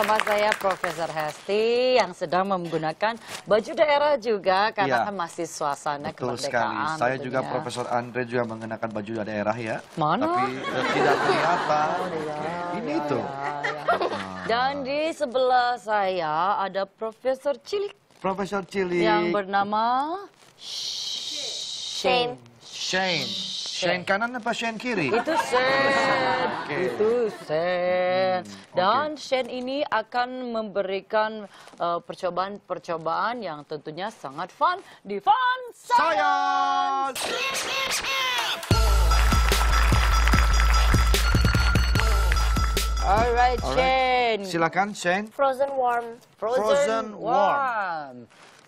bersama saya Profesor Hesti yang sedang menggunakan baju daerah juga karena Iya. kan masih suasana Betul sekali. kemerdekaan. Saya juga tentunya. Profesor Andre juga mengenakan baju daerah ya. Mana? Tapi eh, tidak kelihatan. Ya, Ini ya, tuh. ya, ya. Dan di sebelah saya ada Profesor Cilik Profesor Cili. yang bernama Shane. Shane. Shane kanan apa Shane kiri? Itu Sen. Oke. Itu Sen. Hmm, Dan Sen ini akan memberikan uh, percobaan-percobaan yang tentunya sangat fun di Fun Science. Alright. Shane. Silakan Shane. Frozen warm. Frozen, Frozen warm.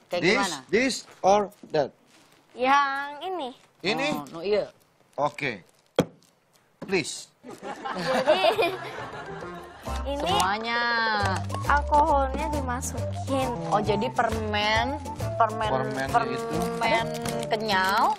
Kayak This, gimana? this or that? Yang ini. Ini? Oh, no, iya. Oke. Please. Jadi ini Semuanya. alkoholnya dimasukin. Oh, jadi permen, permen, Permen permen, itu. kenyal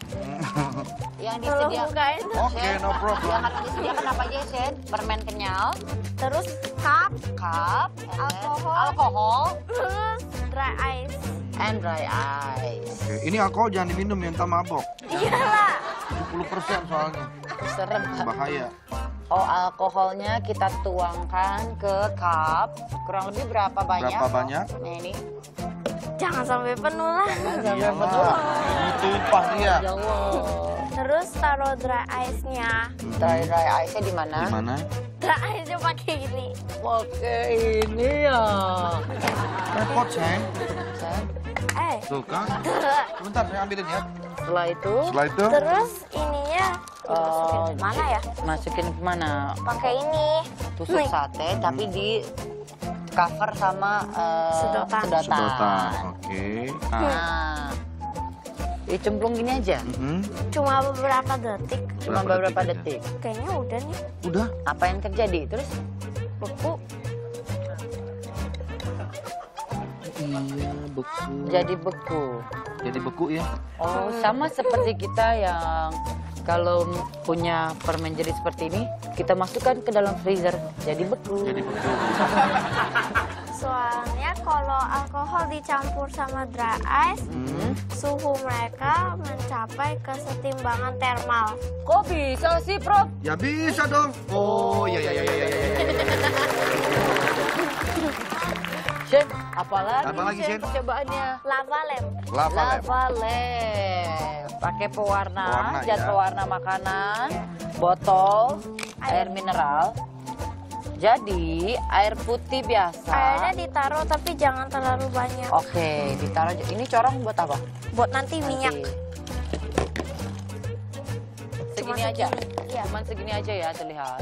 yang disediakan. Oke, Shen, no problem. Yang disediakan apa aja, Shen? Permen kenyal, Terus cup, cup, Alkohol. alkohol, terus dry ice. and dry ice. Oke, ini alkohol jangan diminum ya, entah mabok. Iyalah. 70% soalnya. Serem. Bahaya. Oh, alkoholnya kita tuangkan ke cup. Kurang lebih berapa banyak? Berapa banyak? Nah, ini. Jangan sampai penuh lah. Sampai Iyalah, penuh. Ini tumpah dia. Ya Allah. Terus taruh dry ice-nya. Dry dry ice-nya di mana? Di mana? Dry ice-nya pakai gini. Oke, ini ya. Repot, Shane. Shen, Eh. Tuh kan. Sebentar, saya ambilin ya. Setelah itu Setelah itu, Terus ininya dimasukin Oh, ke mana ya? masukin ke mana? Pakai ini. Tusuk Nih. sate tapi di cover sama eh, Sedotan. sedotan. sedotan. Oke. Nah. Nah, dicemplung gini aja. mhm. Cuma beberapa detik. Cuma Berapa beberapa detik detik. Kayaknya udah nih. Udah. Apa yang terjadi? Terus beku. Iya, beku. Jadi beku. Jadi beku ya. Oh, sama seperti kita yang kalau punya permen jadi seperti ini, kita masukkan ke dalam freezer, jadi beku. Jadi beku. Soalnya kalau alkohol dicampur sama dry ice, Hmm. suhu mereka mencapai kesetimbangan termal. Kok bisa sih, Prof? Ya bisa dong. Oh, iya iya iya iya. iya. Shen, apalagi, Apalagi, Shen, Shen? percobaannya? Lava lamp. Lava lamp. Lava lamp. Pakai pewarna, Pewarna, zat ya. pewarna makanan, botol, air mineral. Jadi, air putih biasa. Airnya ditaruh tapi jangan terlalu banyak. Oke, ditaruh. Ini corong buat apa? Buat nanti minyak. Nanti. Cuma Segini aja. segini, iya. Cuman segini aja ya terlihat.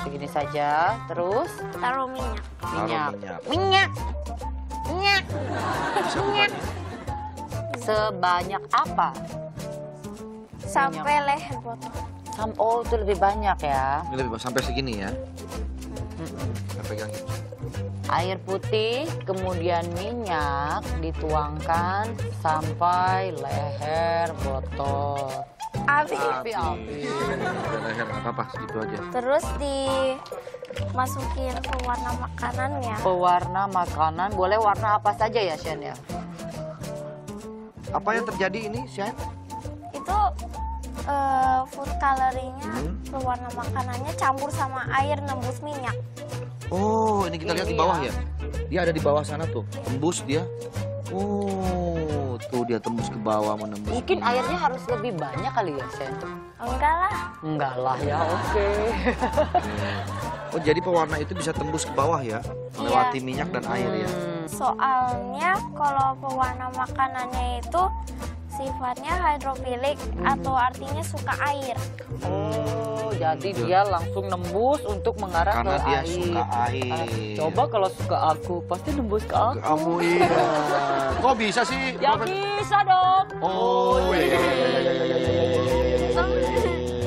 Segini saja. Terus Taruh minyak. Minyak. minyak. Minyak. Minyak. Minyak. Sebanyak apa? Sampai leher botol. Sam- Oh, itu lebih banyak ya. Ini lebih sampai segini ya. Saya pegang gitu. Air putih, kemudian minyak dituangkan sampai leher botol. Udah leher nggak apa-apa segitu aja. Terus dimasukin ke warna makanannya. Pewarna makanan, boleh warna apa saja ya, Shen ya? Apa yang terjadi ini, Shane? Itu eh, food coloringnya, Hmm. pewarna makanannya campur sama air nembus minyak. Oh, ini kita lihat di Ini bawah ya. ya. Dia ada di bawah sana tuh. Tembus dia. Oh, tuh dia tembus ke bawah menembus. Mungkin minyak. airnya harus lebih banyak kali ya, Shen? Enggak lah. Enggak lah ya, oke. Oh, jadi pewarna itu bisa tembus ke bawah ya, melewati minyak dan air ya. Hmm, Soalnya kalau pewarna makanannya itu sifatnya hidrofilik atau artinya suka air. Oh, jadi dia langsung nembus untuk mengarah Karena ke dia air. suka air. Coba kalau suka aku, pasti nembus ke aku. Kamu iya. Kok bisa sih? Ya bisa dong. Oh, iya.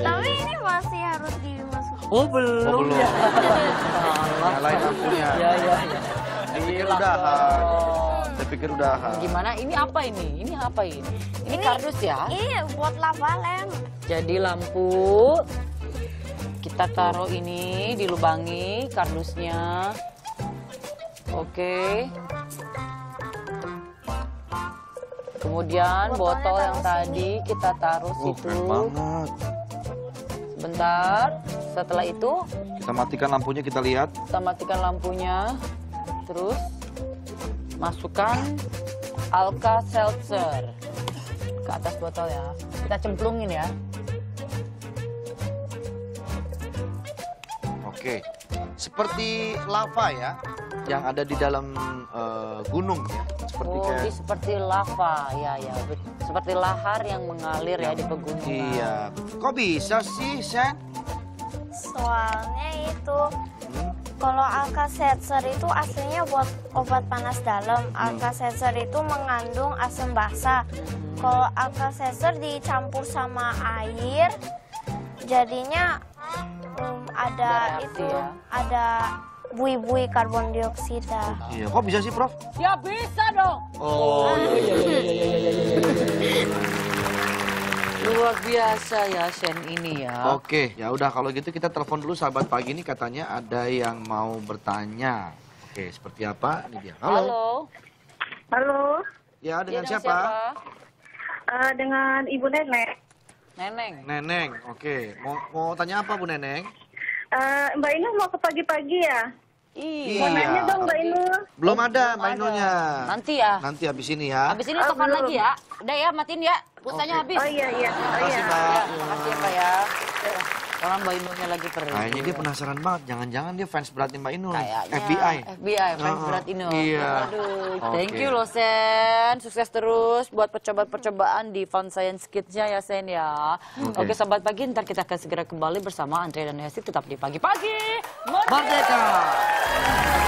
Tapi ini masih harus dimasukin. Oh, belum. Oh, belum. Ya. Aku ya. ya ya. Ini udah. Saya pikir udah. Gimana? Ini apa ini? Ini apa ini? Ini kardus ya? Iya, buat lava lamp. Jadi lampu kita taruh ini dilubangi kardusnya. Oke. Kemudian Botolnya botol yang taruh tadi kita taruh Oh, situ. banget. Sebentar. Setelah itu Kita matikan lampunya, kita lihat. kita matikan lampunya. Terus masukkan Alka Seltzer ke atas botol ya. Kita cemplungin ya. Oke. Seperti lava ya, yang ada di dalam eh, gunung ya. Seperti Oh, kayak seperti lava, ya ya, seperti lahar yang mengalir ya di pegunungan. Iya. Kok bisa sih, Sen? Soalnya itu Hmm? Kalau Alka-Seltzer itu aslinya buat obat panas dalam. Alka-Seltzer itu mengandung asam basa. Kalau Alka-Seltzer dicampur sama air, jadinya um, ada, Ada reaksi itu ya. ada bui-bui karbon dioksida. Iya, kok bisa sih, Prof? Ya bisa dong. Oh, biasa ya Shen ini ya. Oke, ya udah kalau gitu kita telepon dulu sahabat pagi ini katanya ada yang mau bertanya. Oke, seperti apa? Ini dia. Halo. Halo. Halo, Ya, Iya, dengan siapa? eh, dengan Ibu Nenek. Neneng. Neneng. Oke, mau mau tanya apa Bu Neneng? Eh, Mbak Inul mau ke pagi-pagi ya? Iya. Mau nanya dong Mbak Inul. Belum ada Mbak. Inulnya. Nanti ya. Nanti habis ini ya. Habis ini Ah, telepon belum. lagi ya. Udah ya, matiin ya. Pulsanya habis. Oh iya iya. Oh iya. Mbak. Ya, makasih ya Pak ya. Sekarang Mbak Inulnya lagi pergi. Kayaknya dia penasaran banget. Jangan-jangan dia fans beratnya Mbak Inul. Kayaknya FBI. FBI, fans berat Inul. iya. Aduh, Oke. thank you loh Sen. Sukses terus buat percobaan-percobaan di Fun Science Kids-nya ya Sen ya. Oke. Oke, sahabat pagi, ntar kita akan segera kembali bersama Andre dan Hesti tetap di pagi-pagi. Merdeka! Merdeka!